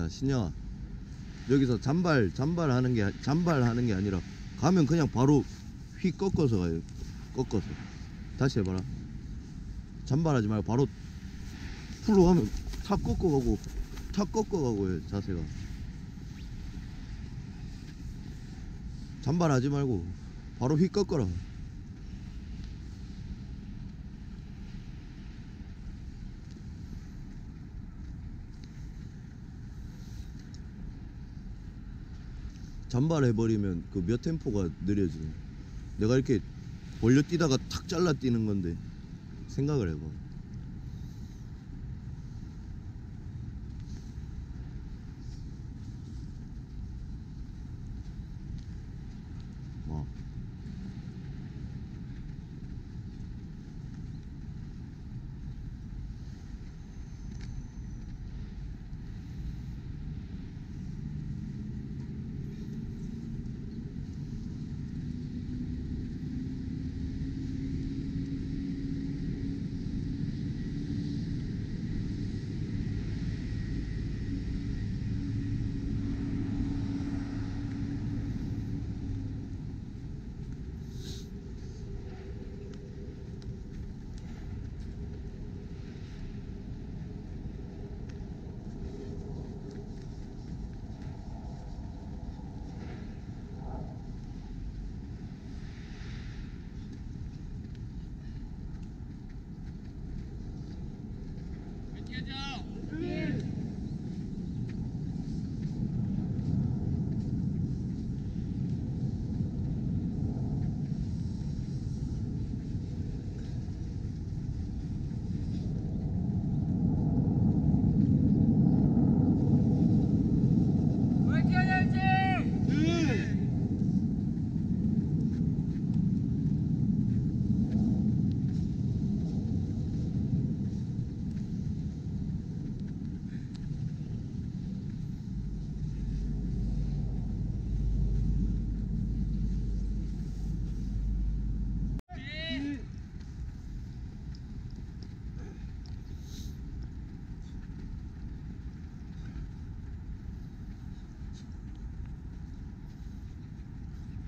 야 신영아 여기서 잔발 잔발 하는 게 잔발 하는 게 아니라 가면 그냥 바로 휙 꺾어서 가요. 꺾어서. 다시 해봐라. 잔발하지 말고 바로 풀로 가면 탁 꺾어 가고 탁 꺾어 가고 해 자세가. 잔발하지 말고 바로 휙 꺾어라 잔발해버리면 그 몇 템포가 느려지네. 내가 이렇게 벌려 뛰다가 탁 잘라 뛰는 건데 생각을 해봐.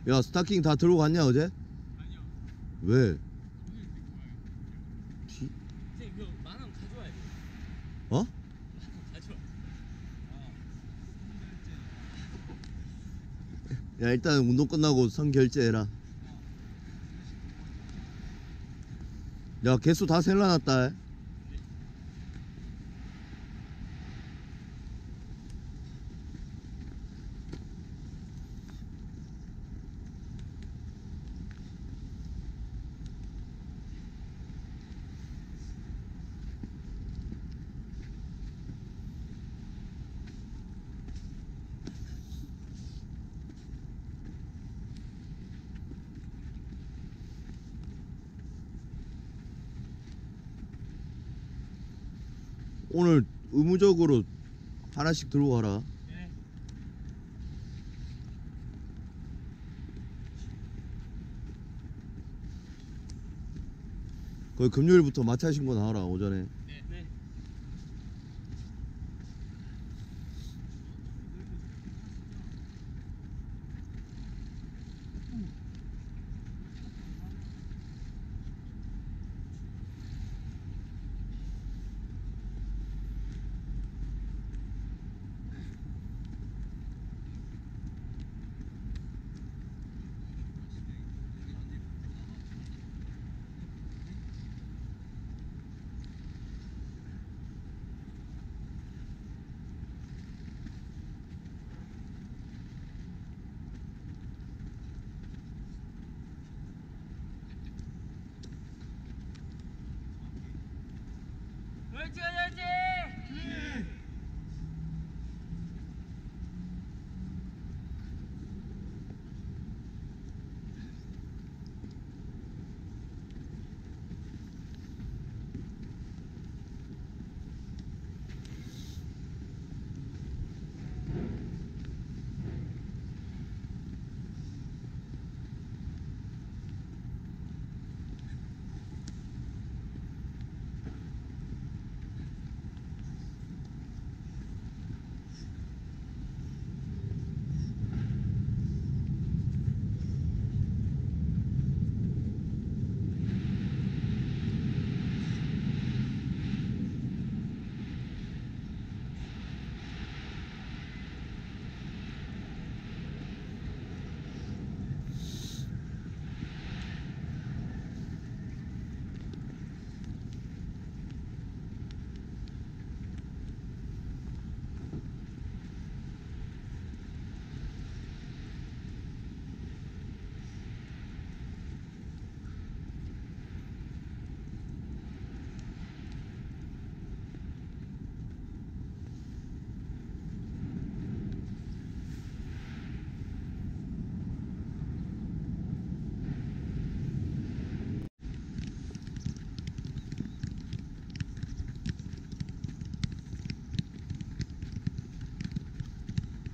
야 스타킹 다 들고 갔냐 어제? 아니요. 왜? 이제 이거 만원 가져와야 돼. 어? 만원 가져와. 야 일단 운동 끝나고 선 결제해라. 야 개수 다 셀라놨다. 오늘 의무적으로 하나씩 들고 가라. 네. 거의 금요일부터 마차 신고 나와라 오전에. 네. 네. 왜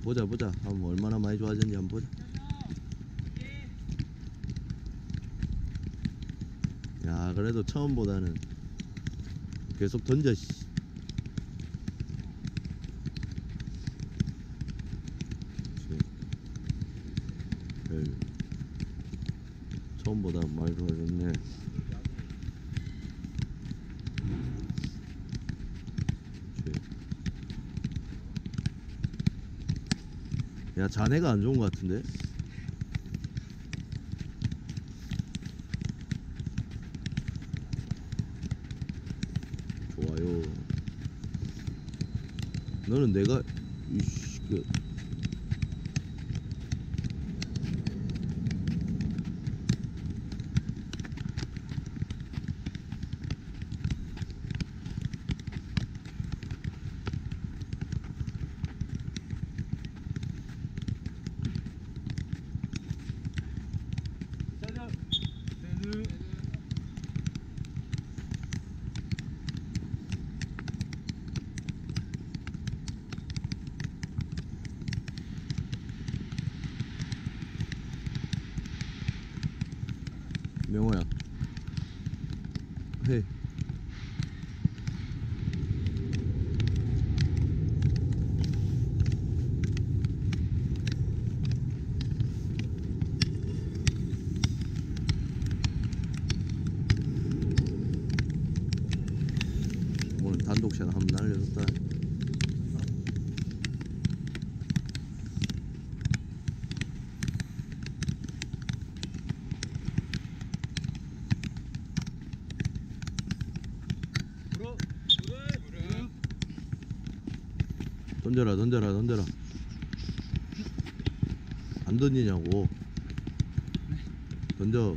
보자 보자 한번 얼마나 많이 좋아졌는지 한번 보자 야 그래도 처음보다는 계속 던져 씨. 에이. 처음보다 많이 좋아졌네 그렇지. 야 자네가 안 좋은 것 같은데? 좋아요. 너는 내가 이씨 그 명호야 해 오늘 단독샷 한번 날려줬다 무릎 무릎 던져라 던져라 던져라. 안 던지냐고. 던져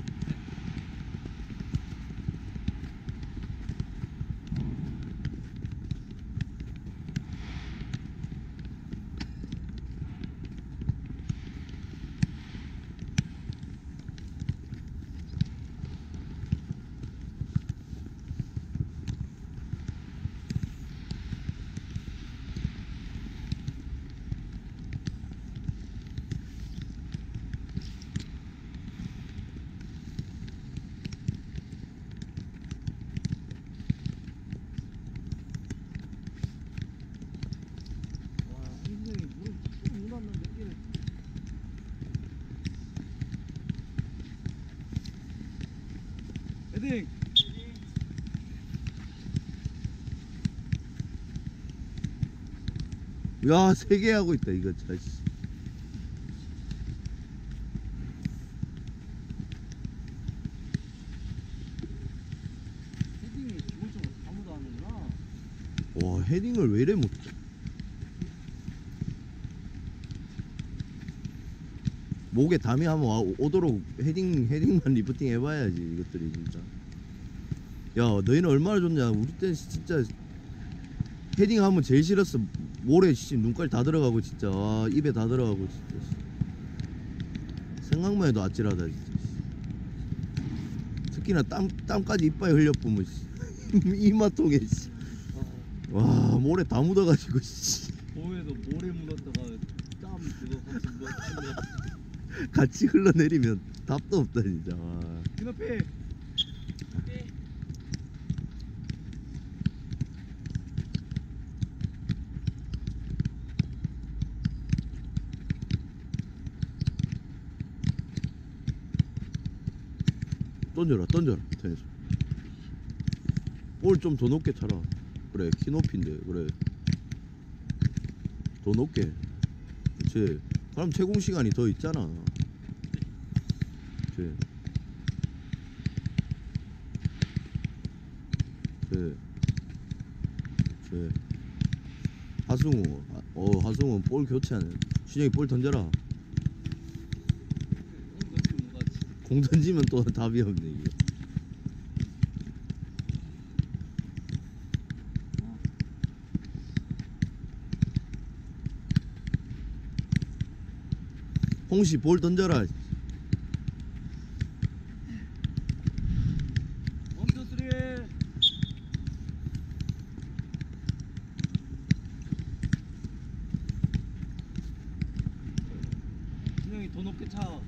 와, 굉장히 무릎 못 왔는데 이게 헤딩 야 세 개 하고 있다 이거 진짜 씨. 헤딩이 기본적으로 아무도 안 했나? 와 헤딩을 왜 이래 못 목에 담이 한번 와- 오도록 헤딩 헤딩만 리프팅 해봐야지 이것들이 진짜 야 너희는 얼마나 좋냐 우리 때는 진짜 헤딩 하면 제일 싫었어 모래 씨 눈깔 다 들어가고 진짜 와, 입에 다 들어가고 진짜 씨. 생각만 해도 아찔하다 진짜 씨. 특히나 땀 땀까지 이빨에 씨. 이마통에 씨. 아, 와 모래 다 묻어가지고 씨. 볼에도 모래 묻었다가 땀 그거 같이 묻었다. 같이 흘러내리면 답도 없다 진짜 와. 그나페 던져라 던져라 테니스 볼 좀 더 높게 차라. 그래 키 높인데 그래. 더 높게. 그치? 그럼 채공 시간이 더 있잖아. 그치? 그치? 그치? 하승우 아, 어 하승우 볼 교체하네. 신영이 볼 던져라 이것도 못 같이. 공 던지면 또 답이 없네 이게. 홍시 볼 던져라 원투 쓰리. 형이 더 높게 차.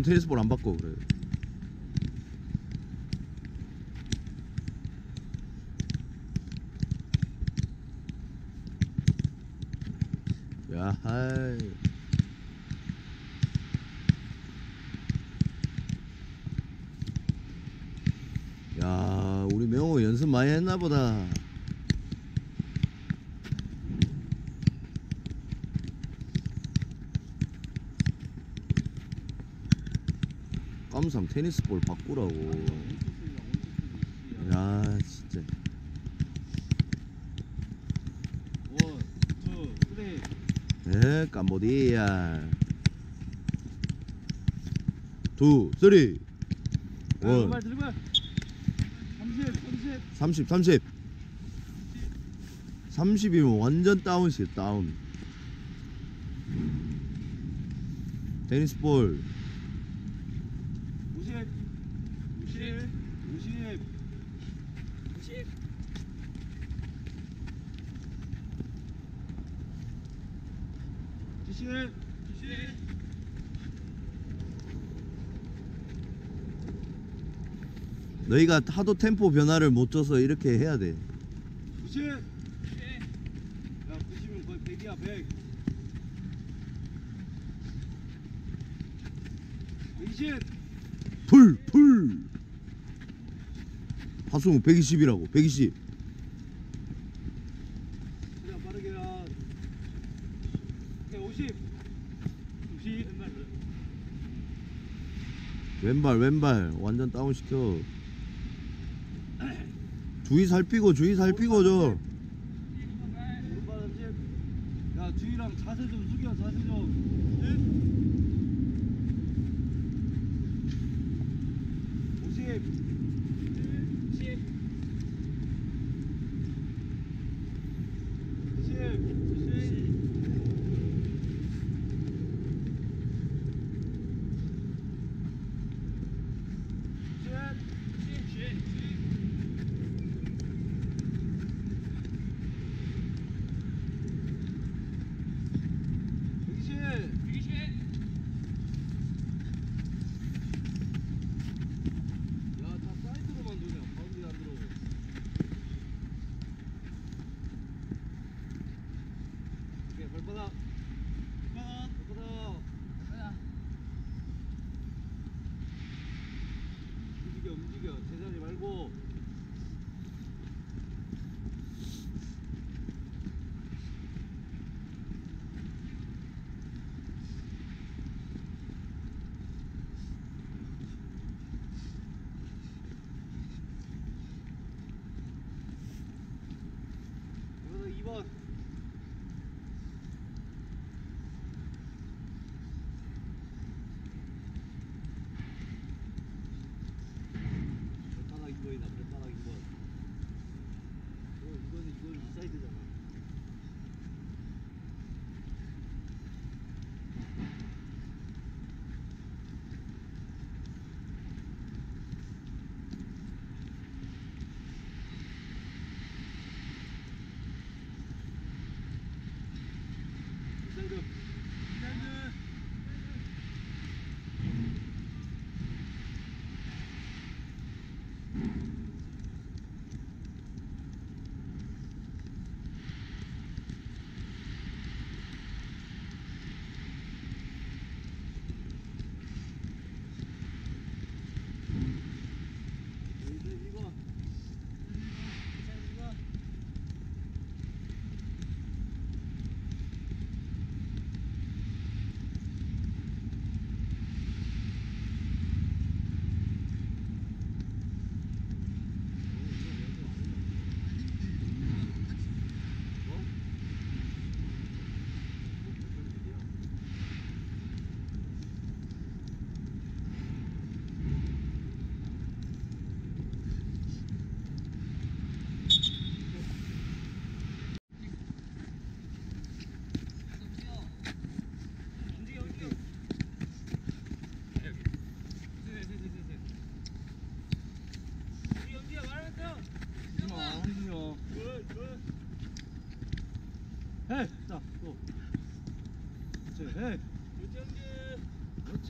하수는 테니스 볼안 받고 그래. 야, 하이. 야, 우리 명호 연습 많이 했나 보다. 깜상 테니스 볼 바꾸라고. 야, 진짜. 원, 투, 쓰리. 에, 캄보디아. 투, 쓰리. 원. 들발 들발. 30, 30. 30 30 30이면 완전 다운시 다운 테니스 볼 50. 50. 50. 50 70. 70 너희가 하도 템포 변화를 못 줘서 이렇게 해야 돼 90. 야, 90은 거의 100이야, 100. 120. 풀! 풀! 하승우 120이라고 120 그냥 빠르게 야. 오케이, 50. 50. 왼발 왼발 완전 다운 시켜 주의 살피고 주의 살피고 줘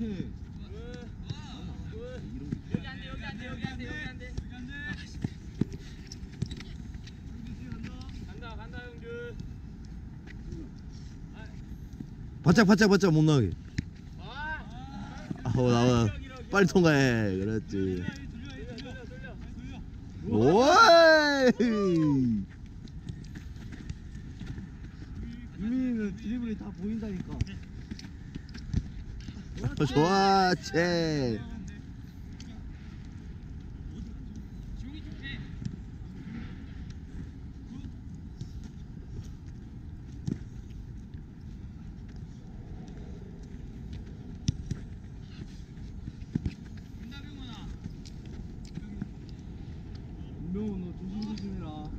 그렇지. good 이런 게 여기 안 돼 여기 안 돼 여기 안 돼 여기 안 돼 간다 간다 영준 바짝 바짝 바짝 못 나가게. 아 아우 나와. 빨리 통과해. 그렇지. 돌려 돌려 돌려. 오이 유민이는 드리블이 다 보인다니까. 좋아 채 지웅이 좀해 윤명호 너 조심 조심해라.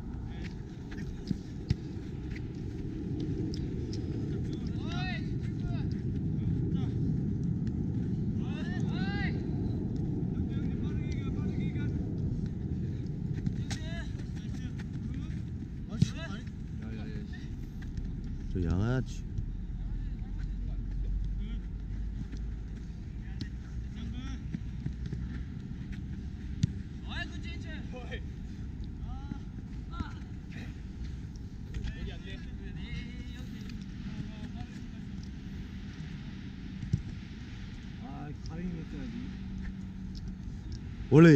야야야. 저 양아치 아 가랭이 했어야지. 원래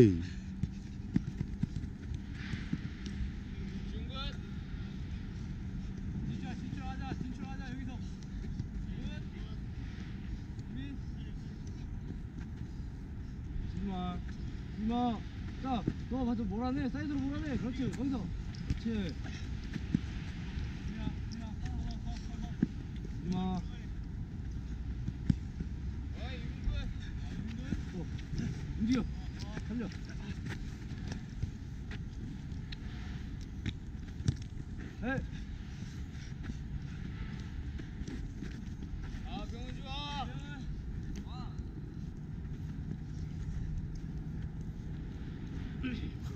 중근 진출하 진출하자 진출하자 여기서 지마. 지마. 자, 너 가서 몰아내. 사이드로 몰아내. 그렇지. 거기서. 그렇지. 지마. 어이 윤근 또. 움직여. 살려. 해. 아 병원 좋아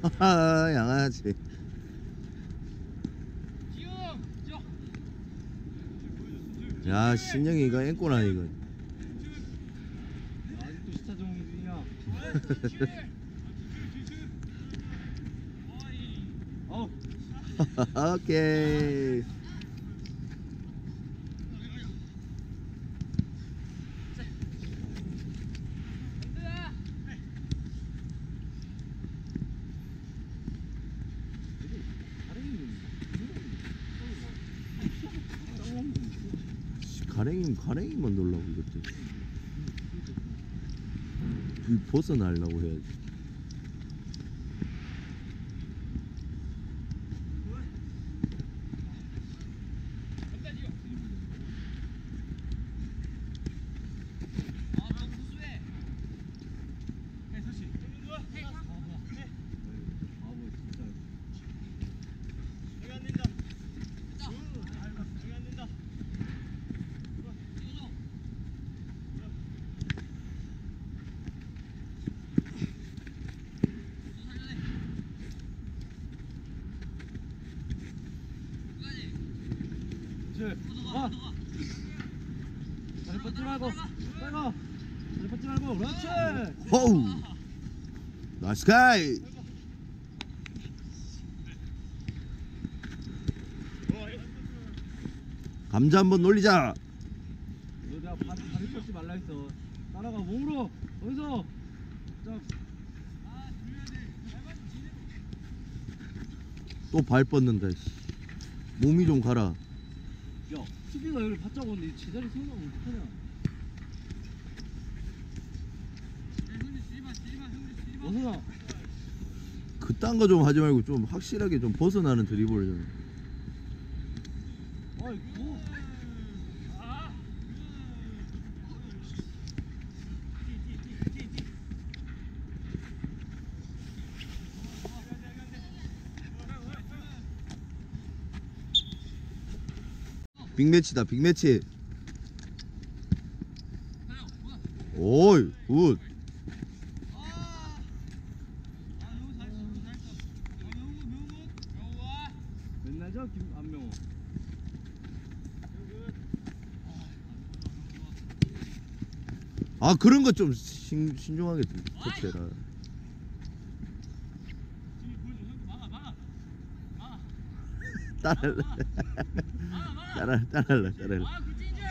하하 양아치 야 신영이 이거 앵꼬나 이거 아직도 시차 적응 중이야. 어. 오케이 현두야 씨, 가랭이 가랭이만 놀라고 이것도 이 벗어나려고 해야지 간다 지웅 아 너무 수수해 해 서시 해 바보 진짜. 여기 안 된다 여기 안 된다 그렇지. 가. 다리 뻗지 말고. 빨리 가. 다리 뻗지 말고. 그렇지. 호우 나이스 가이 감자 한번 놀리자 너 내가 다리, 다리 뻗지 말라 했어. 따라가 몸으로. 자. 또발 뻗는다 씨. 몸이 좀 가라 야, 수비가 여기 바짝 오는데 제자리 세우면 어떡하냐? 어서나. 그딴 거 좀 하지 말고 좀 확실하게 좀 벗어나는 드리블 좀. 빅매치다 빅매치 오이 굿 맨날 저 김, 안명호. 아 그런 거 좀 신중하게 막아 따라할래? 따라 따라할래 따라할래. 이제.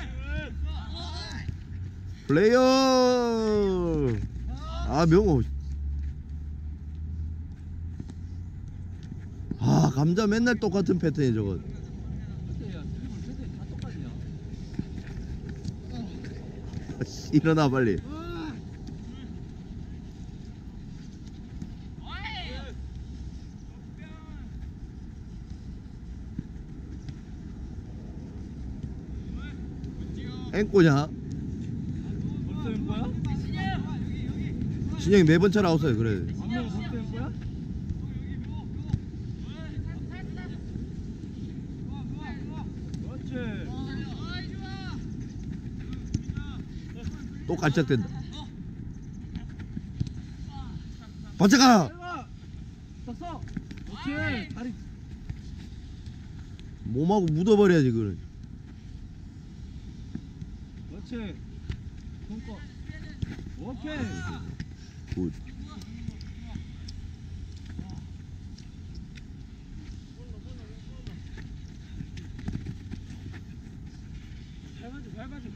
플레이어! 아 명호. 아 감자 맨날 똑같은 패턴이 저거 패스야 드리블 패스 다 똑같냐 씨, 일어나 빨리 앵꼬냐? 진영이 매번 차라 아웃사이 그래 안명 벌써 인 거야? 그렇지 또 깔짝댄다. 반짝아 떴어. 그렇지 다리. 몸하고 묻어버려야지 그걸. 그렇지. 오케이. 굿 밟아줘 밟아줘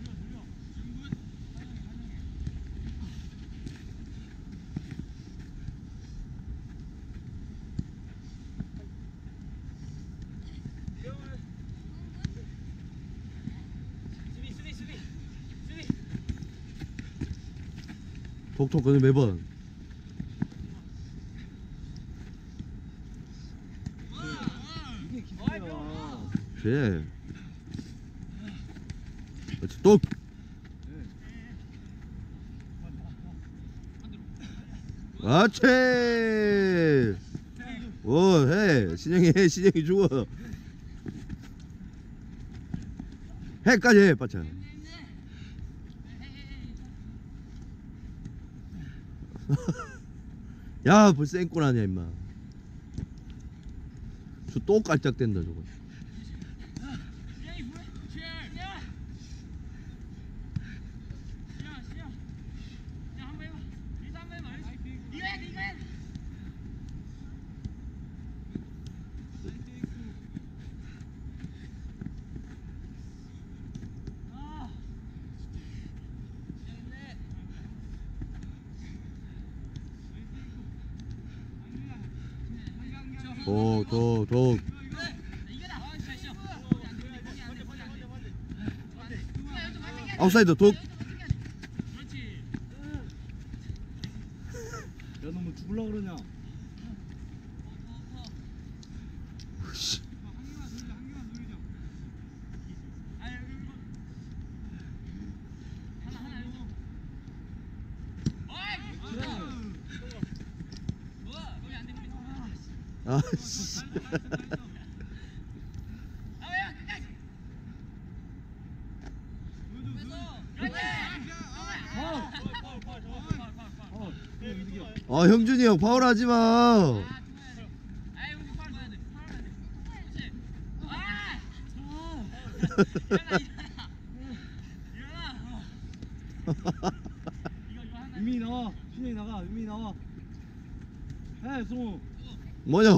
수비 수비 수비 수비 톡톡 그는 매번? 그래 그렇지. 또. 그렇지. 오해. 신영이 해 신영이 죽어. 해까지 해 빠차 야 벌써 앵꼴 아니야 임마. 저 또 깔짝댄다 저거 시야이 뭐야 시야 시야 시야 시야 야 한번 해봐 리사 한번 해봐 이거 해 이거 해 아 독독독 아웃사이드 독 야 너무 죽을라 그러냐 아씨 어! 어 이거 이득이야 아 형 파울 하지 마. 윤민이 나와. 준영이 나가. 윤민이 나와. 해 송우. 뭐냐?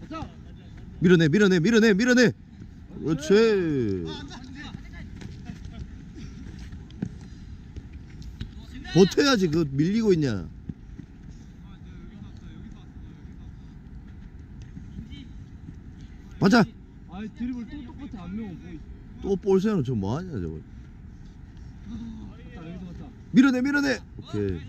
가자 밀어내 밀어내 밀어내 밀어내. 그렇지. 버텨야지. 그 밀리고 있냐 맞아. 아이 드리블 또 똑같아 안명은 뭐또 볼세는 저 뭐하냐 저거. 갔다 여기서 갔다. 밀어내 밀어내. 오케이.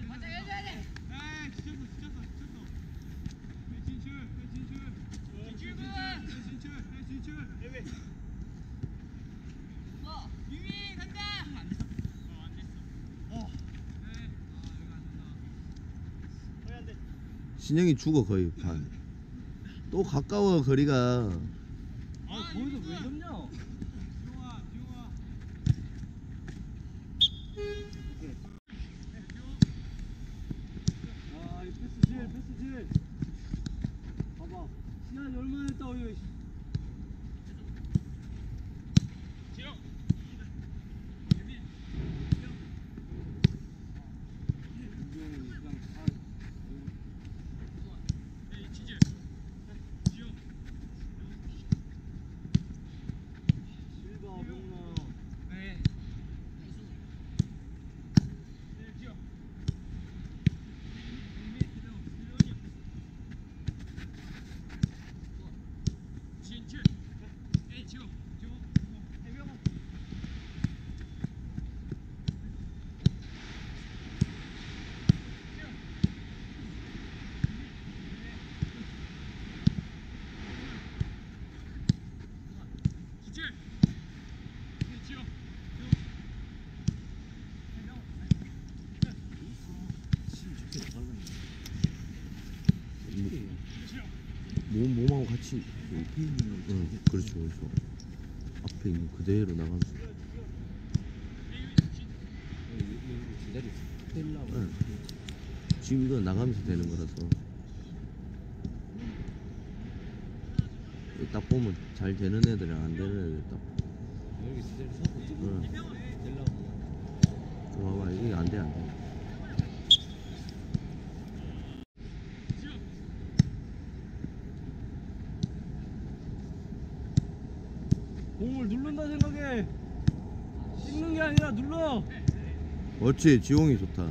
신영이 죽어 거의 반 또 가까워 거리가. 아 거기서 왜 접냐 아이 패스질 패스질 봐봐 시간이 얼마나 했다고 이거 몸 몸하고 같이 옆에 있는 거 응 그렇죠 그렇죠 앞에 있는 그대로 스텔라 응. 지금 이거 나가면서 되는 거라서. 딱 보면 잘 되는 애들이랑 안 되는 애들 딱 여기 서고 응. 이거. 봐봐. 이게 안돼 안돼 공을 누른다 생각해 찍는 게 아니라 눌러. 옳지 지용이 좋다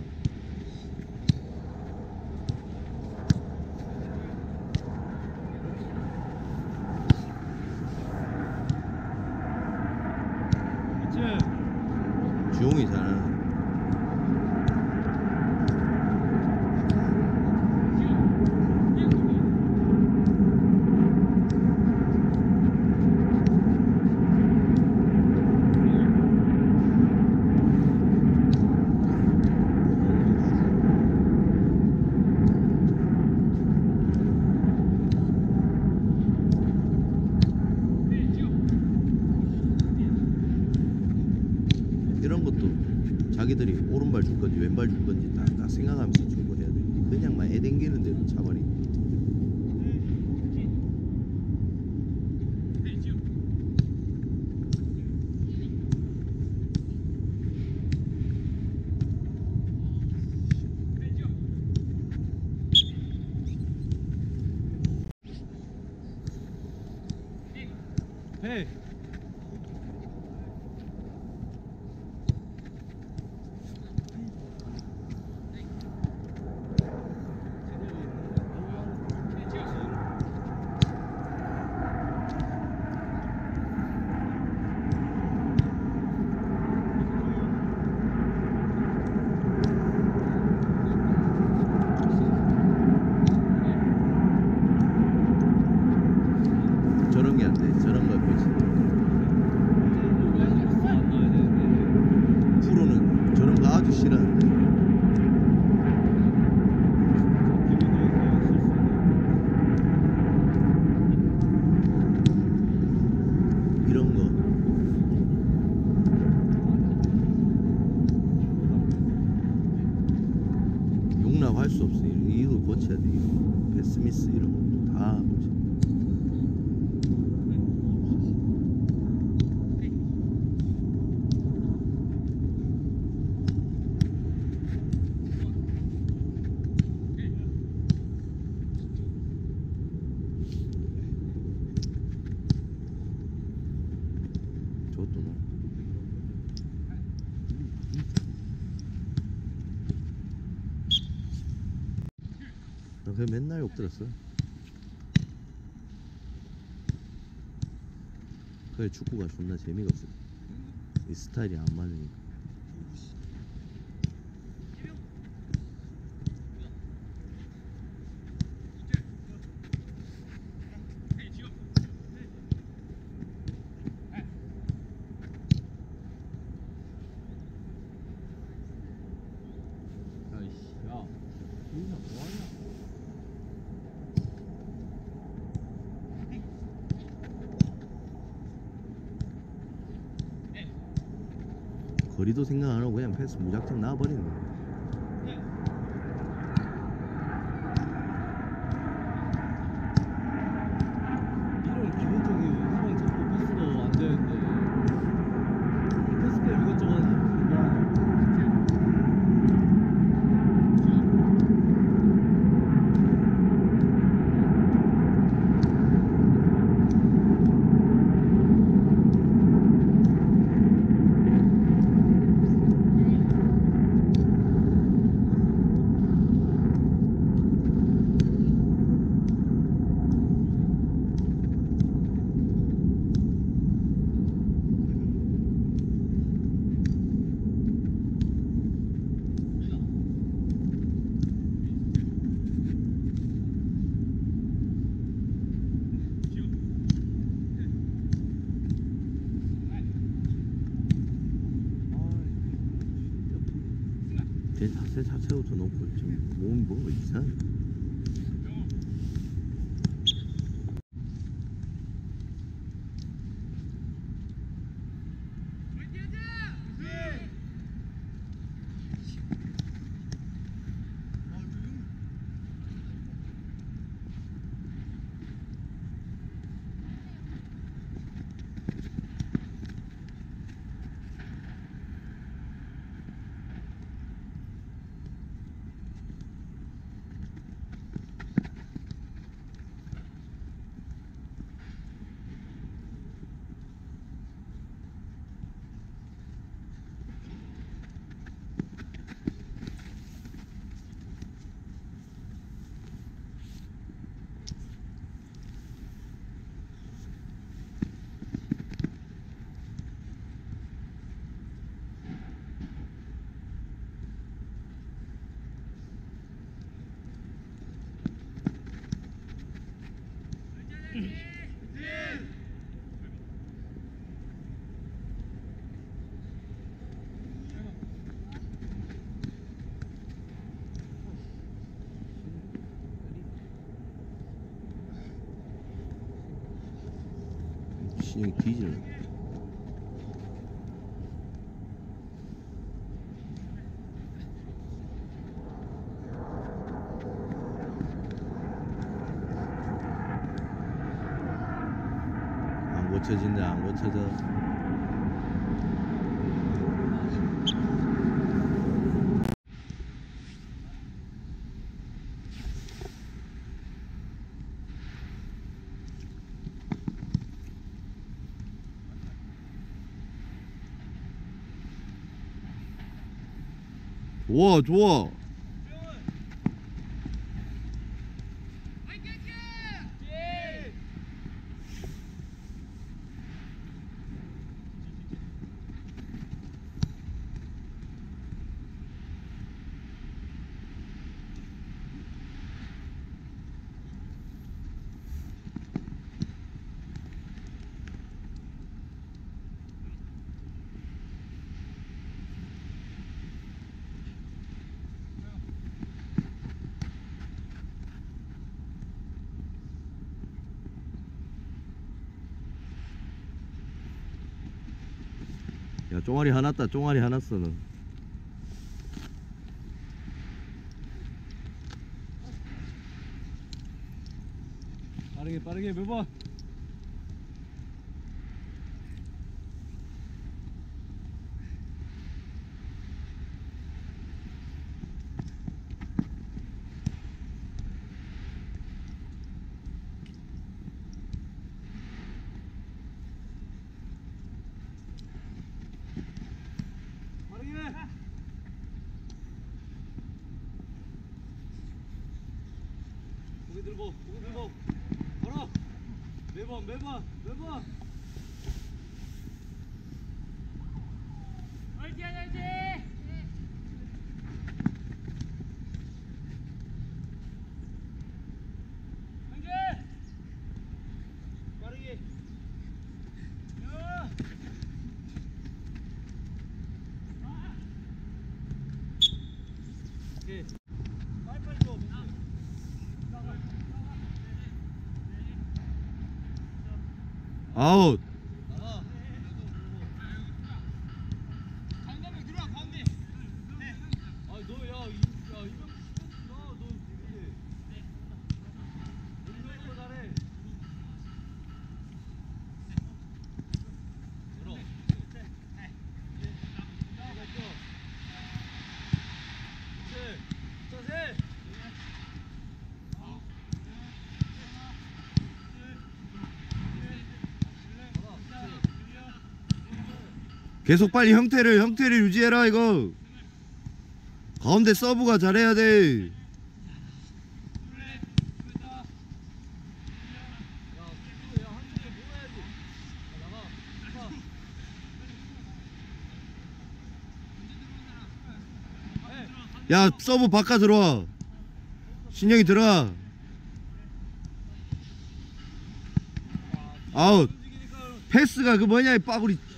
그냥 맨날 욕 들었어. 그래 축구가 존나 재미가 없어. 이 스타일이 안 맞으니까. 야이씨 야 윤사 뭐하냐 거리도 생각 안 하고 그냥 패스 무작정 나와버리는. 이 신영이 뒤질래. 안 고쳐진대 안 고쳐져. 좋아 좋아. 야 쫑알이 하나 따 쫑알이 하나 써는. 빠르게 빠르게 몇 번? 빠르게 고개 들고 고개 들고 걸어 매번 매번 매번 옳지 옳지 형제 빠르게 오케이 빨리빨리 줘 아웃. 나가 가운데 들어와 가운데 아니 너야 야 이명 너너 되게 운동도 잘해 들어 자세 계속 빨리 형태를 형태를 유지해라 이거. 가운데 서브가 잘해야 돼. 야 서브 바깥 들어와. 신영이 들어가. 아웃. 패스가 그 뭐냐 이 빠구리.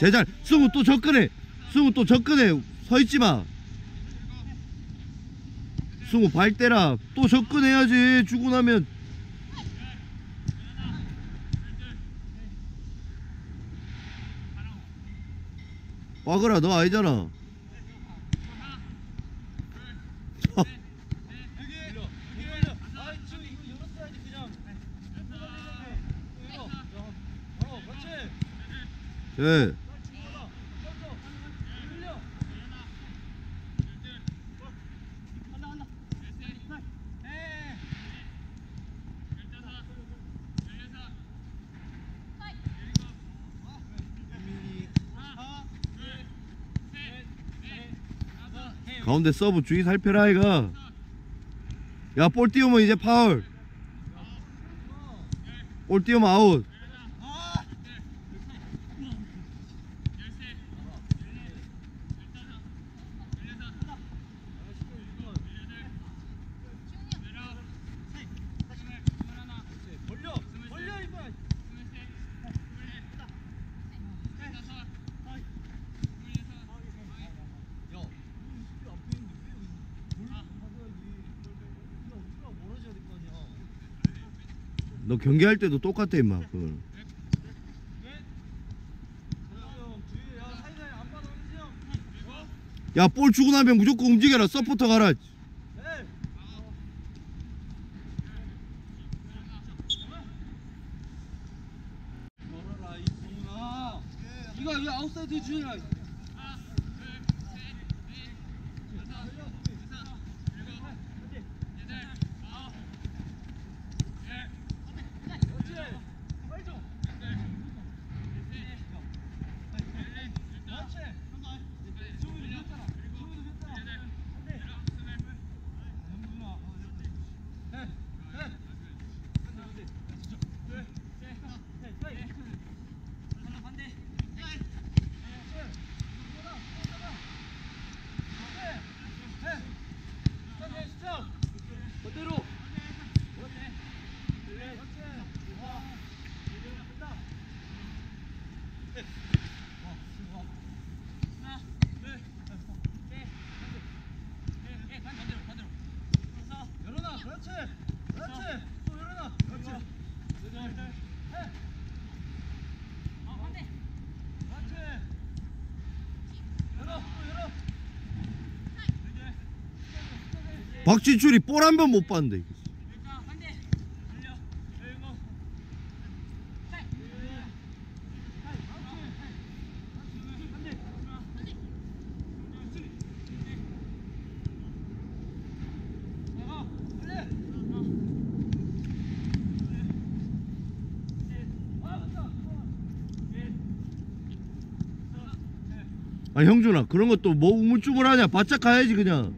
제잘 승우 또 접근해. 승우 또 접근해. 서 있지 마. 승우 발 떼라. 또 접근해야지. 주고 나면. 빠그라 너 아니잖아. 예. 가운데 서브 주의 살펴라 이거. 야볼 띄우면 이제 파울. 볼 띄우면 아웃. 벌려 벌려 이거 야, 이거 안 보이는데 왜 여기 돌 가져야지. 너 경기할 때도 똑같아 임마 야볼 주고 나면 무조건 움직여라. 서포터 가라. 이거 이거 아웃사이드 주의라 그대로 열어놔 그렇지 그렇지 또 열어놔 그렇지 그렇지 열어 또 열어 박진출이 볼 한 번 못 봤는데. 아 형준아 그런 것도 뭐 우물쭈물하냐. 바짝 가야지 그냥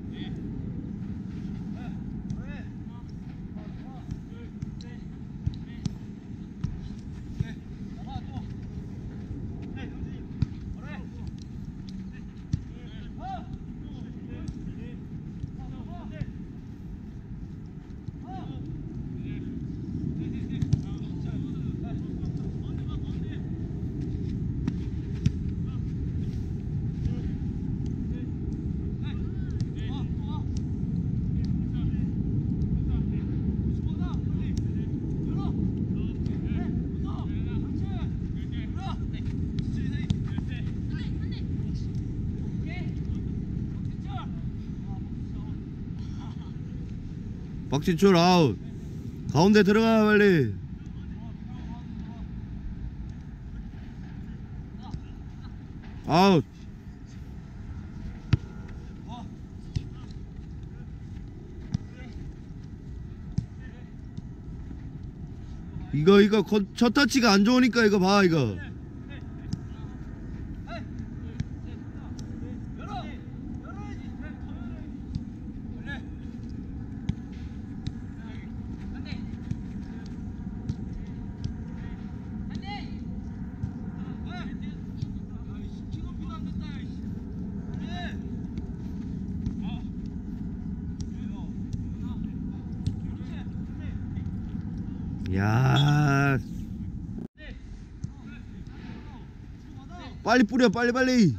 박진출 아웃. 가운데 들어가 빨리. 아웃. 이거 이거 거- 첫 터치가 안 좋으니까 이거 봐 이거 빨리 뿌려 빨리 빨리.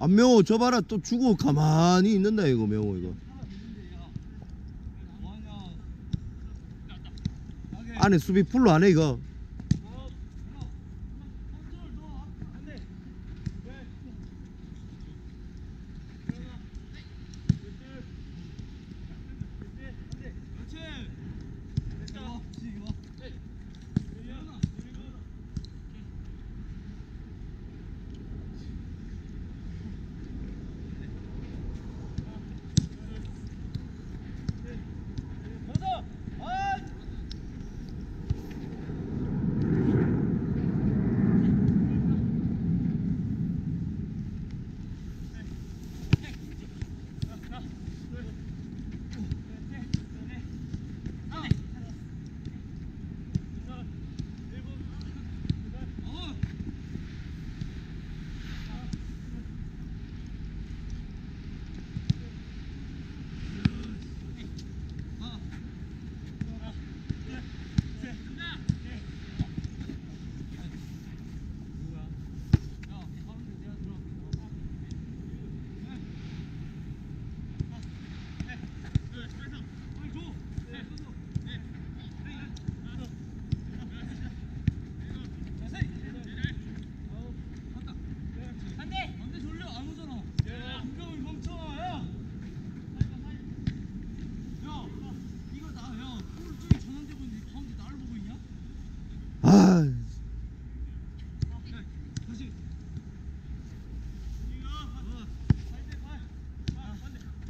안명호 저 봐라. 또 주고 가만히 있는다 이거 명호 이거 뭐하냐 가게 안에 수비 풀로 안해 이거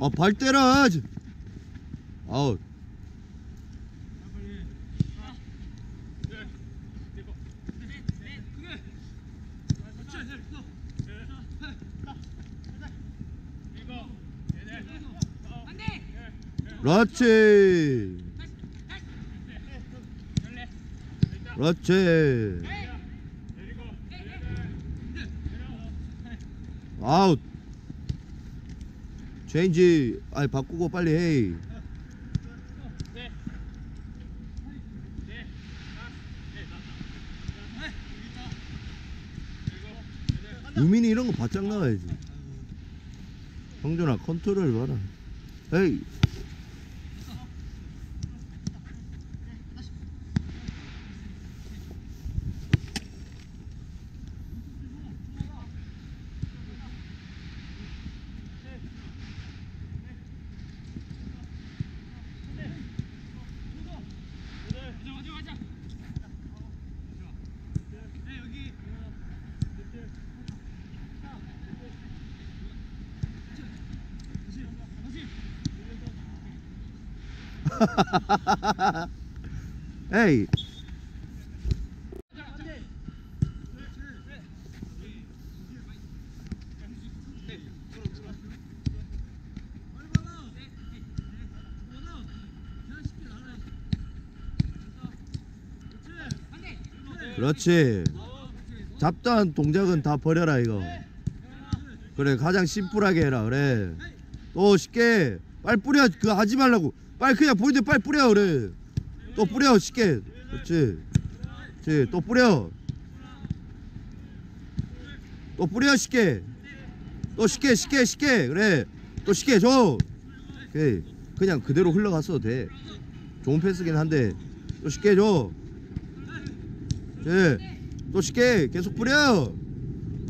아발 때려 아웃 그렇지 그렇지 아웃 체인지 아니 바꾸고 빨리 해. 유민이 이런 거 바짝 나가야지. 형준아 컨트롤 봐라. 에이 에이. 그렇지. 잡다한 동작은 다 버려라 이거. 그래 가장 심플하게 해라 그래. 또 쉽게. 빨리 뿌려 그거 하지 말라고 빨리 그냥 보이는데 빨리 뿌려 그래. 또 뿌려 쉽게. 그렇지. 그렇지. 또 뿌려. 또 뿌려 쉽게. 또 쉽게 쉽게 쉽게. 그래. 또 쉽게 줘. 오케이. 그냥 그대로 흘러갔어도 돼. 좋은 패스긴 한데. 또 쉽게 줘. 예. 또 쉽게 계속 뿌려.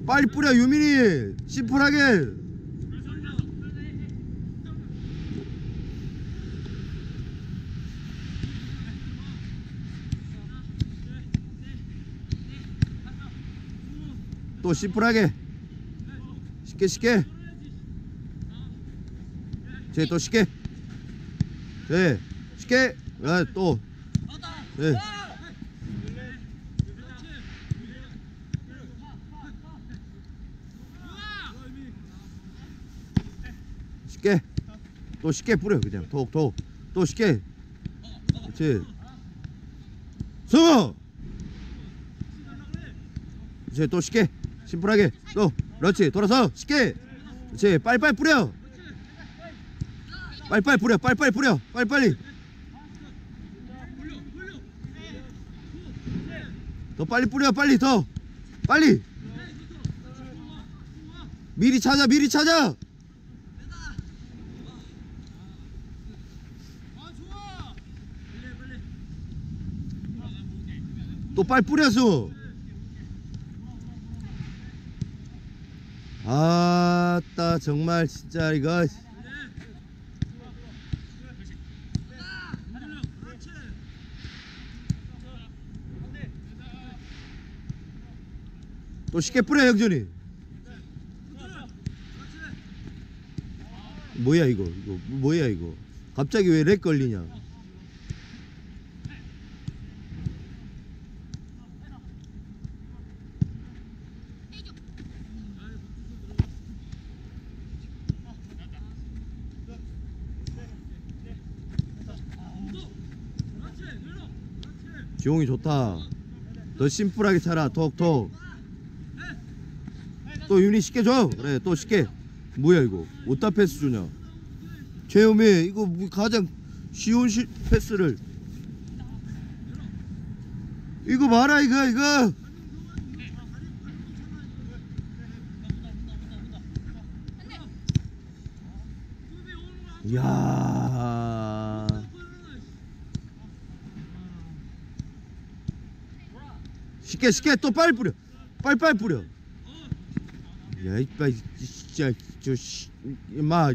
빨리 뿌려 유민이. 심플하게 또 심플하게. 쉽게 쉽게. 제 또 쉽게. 네 쉽게. 아, 또. 네. 쉽게. 또 쉽게 뿌려 그냥. 톡톡. 또 쉽게. 그렇지. 승호 이제 또 쉽게 심플하게. 또 그렇지. 돌아서 쉽게. 그렇지. 빨리빨리 뿌려. 빨리빨리 뿌려. 빨리빨리 뿌려. 빨리빨리. 더 빨리 뿌려. 빨리 더. 빨리. 미리 찾아. 미리 찾아. 또 빨리 뿌려서 아따 정말 진짜 이거. 또 쉽게 뿌려 형준이. 뭐야 이거? 이거 뭐야 이거? 갑자기 왜 렉 걸리냐 지용이 좋다. 더 심플하게 차라. 톡톡. 또 윤이 쉽게 줘. 그래 또 쉽게. 뭐야 이거? 어디다 패스 주냐? 최우미 이거 뭐 가장 쉬운 시, 패스를. 이거 봐라 이거 이거. 이야 쉽게 쉽게 또 빨리 뿌려. 빨리 빨리 뿌려. 야 이빠 이 진짜 저 씨, 임마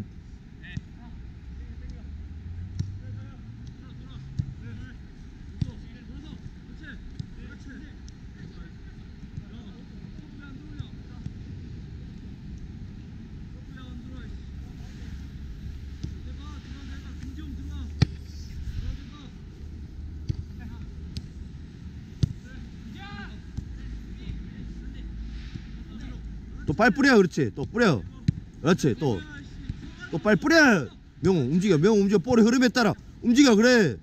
또 빨리 뿌려 그렇지? 또 뿌려. 그렇지 또. 또 빨리 뿌려. 명호 움직여 명호 움직여. 볼의 흐름에 따라 움직여 그래.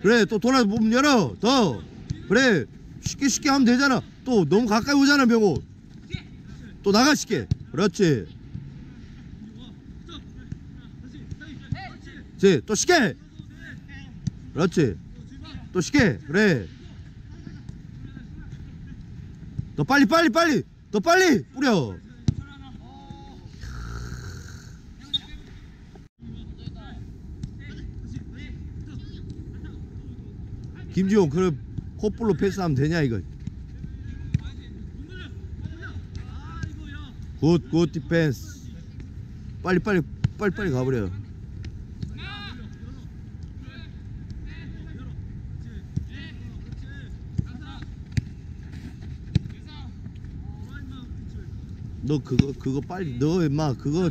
그래 또 돌아 몸 열어 더. 그래. 쉽게 쉽게 하면 되잖아. 또 너무 가까이 오잖아 명호. 또 나가 쉽게. 그렇지. 그렇지 또 쉽게. 그렇지. 또 쉽게. 그래. 더 빨리 빨리 빨리 더 빨리 뿌려. 김지용 그럼 콧불로 패스하면 되냐 이거? good good 디펜스. 빨리 빨리 빨리 빨리 가버려 너 그거 그거 빨리 너 임마. 그거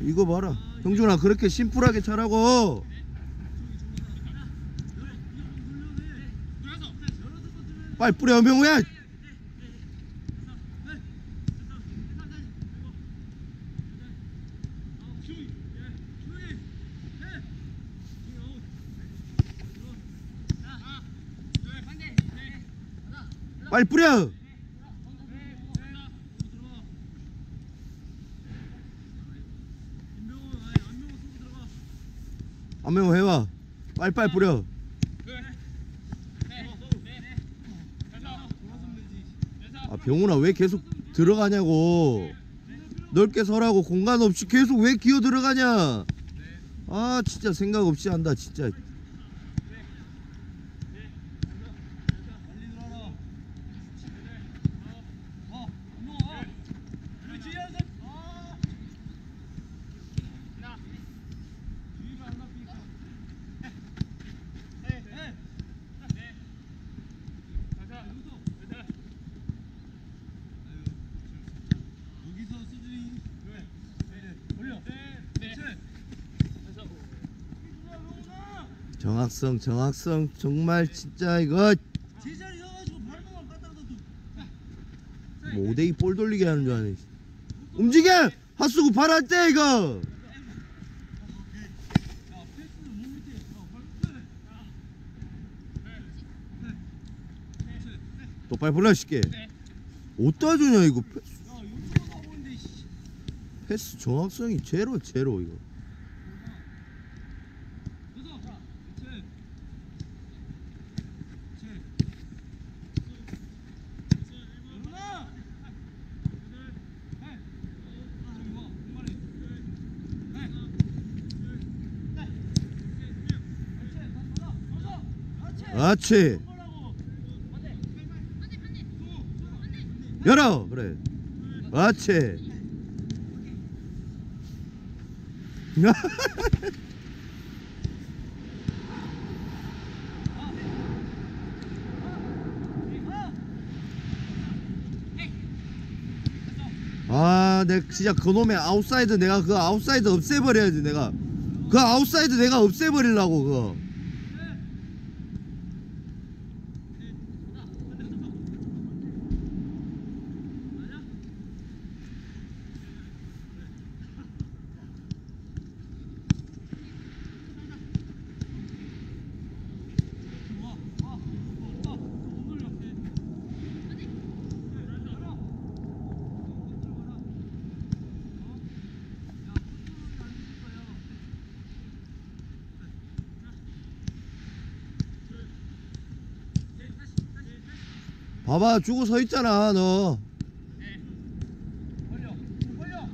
이거 봐라. 형준아 그렇게 심플하게 차라고. 빨리 뿌려 명우야 빨리 뿌려. 안명호 해와. 빨리 빨리 뿌려. 아 병훈아 왜 계속 들어가냐고. 넓게 서라고 공간 없이 계속 왜 기어 들어가냐. 아 진짜 생각 없이 한다 진짜 여기서 수준이 올려 정학성 정학성 정말 진짜 이거. 제자리 서가지고 발목만 까다가 뭐 5대2 볼 돌리게 하는 줄 아네. 움직여! 하수구 발할 때 이거! 또 빨리 불러 쉽게. 어디다 주냐 이거. 패스 정확성이 제로 제로 이거 그래서 자 그렇지 그렇지 여러분아 해 저기 와 공간에 해 그렇지 열어. 그래. 그렇지 아, 내 진짜 그놈의 아웃사이드 내가 그 아웃사이드 없애버려야지 내가. 그 아웃사이드 내가 없애버리려고 그거 봐봐 주고 서 있잖아 너. 벌려 벌려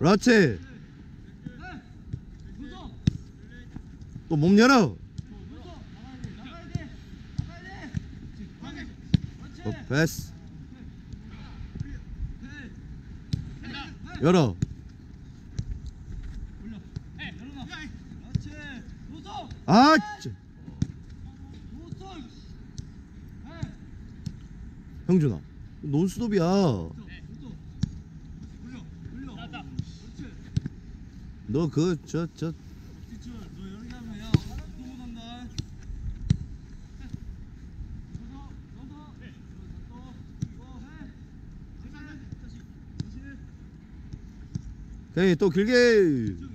그렇지. 또 몸 열어. 어, 패스. 열어 아 진짜 형준아 논스톱이야. 너 그 저저 오케이 또 길게.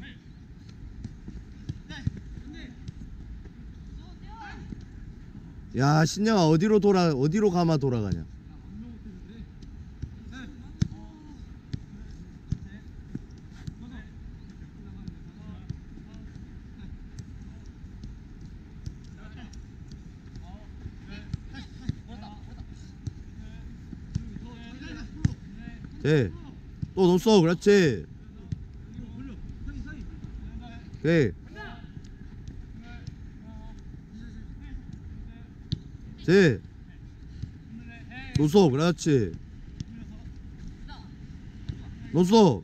야 신영아 어디로 돌아 어디로 가마 돌아가냐? 네. 또 논스톱 그렇지. 오케이. 네. 논스톱 그렇지. 논스톱